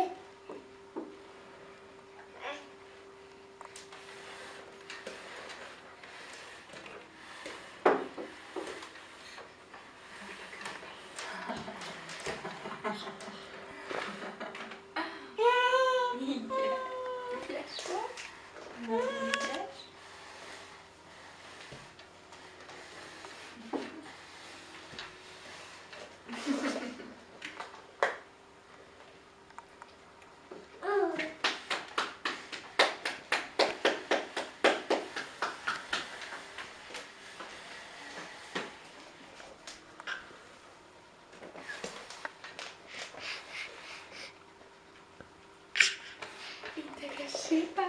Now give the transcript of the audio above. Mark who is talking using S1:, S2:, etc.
S1: Il t'a Super.